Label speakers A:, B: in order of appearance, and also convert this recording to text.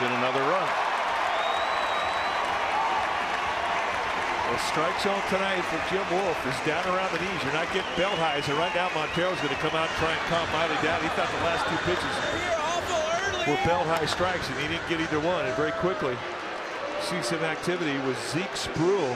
A: In another run.
B: Well, strike zone tonight for Jim Wolf is down around the knees. You're not getting belt highs, and right now Montero's going to come out and try and calm Miley down. He thought the last two pitches were belt high strikes, and he didn't get either one. And very quickly, see some activity with Zeke Spruill